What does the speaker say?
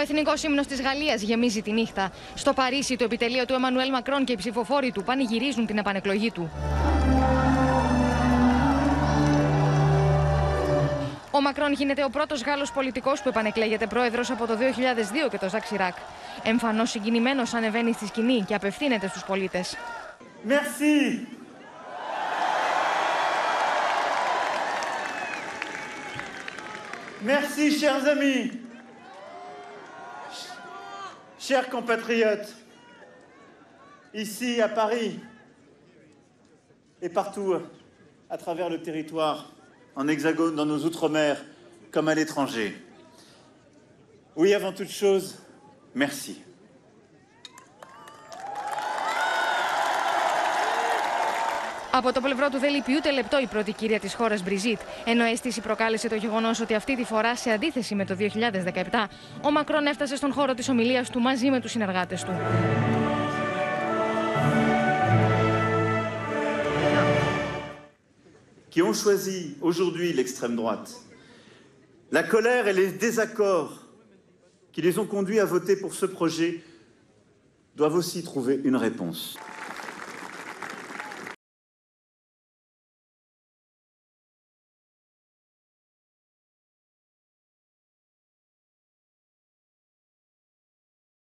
εθνικός ύμνος της Γαλλίας γεμίζει τη νύχτα. Στο Παρίσι, το επιτελείο του Εμμανουέλ Μακρόν και οι ψηφοφόροι του πανηγυρίζουν την επανεκλογή του. Ο Μακρόν γίνεται ο πρώτος Γάλλος πολιτικός που επανεκλέγεται πρόεδρος από το 2002 και το Ζακ Σιράκ. Εμφανώς συγκινημένος ανεβαίνει στη σκηνή και απευθύνεται στους πολίτες. Merci. Merci, chers amis. Chers compatriotes, ici à Paris et partout à travers le territoire, en hexagone, dans nos outre-mer, comme à l'étranger. Oui, avant toute chose, merci. Από το πλευρό του δεν λυπιούται λεπτό η πρώτη κυρία της χώρας Μπριζίτ, ενώ αίσθηση προκάλεσε το γεγονός ότι αυτή τη φορά, σε αντίθεση με το 2017, ο Μακρόν έφτασε στον χώρο της ομιλίας του μαζί με τους συνεργάτες του. qui ont choisi aujourd'hui l'extrême droite; La colère et les désaccords qui les ont conduits à voter pour ce projet doivent aussi trouver une réponse.